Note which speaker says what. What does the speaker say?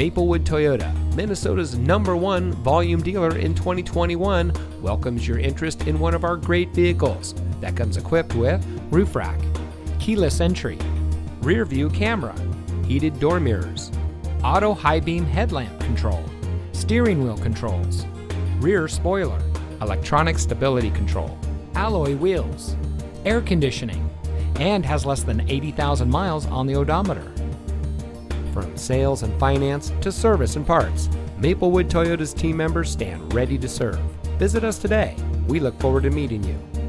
Speaker 1: Maplewood Toyota, Minnesota's number one volume dealer in 2021, welcomes your interest in one of our great vehicles that comes equipped with roof rack, keyless entry, rear view camera, heated door mirrors, auto high beam headlamp control, steering wheel controls, rear spoiler, electronic stability control, alloy wheels, air conditioning, and has less than 80,000 miles on the odometer. From sales and finance to service and parts, Maplewood Toyota's team members stand ready to serve. Visit us today. We look forward to meeting you.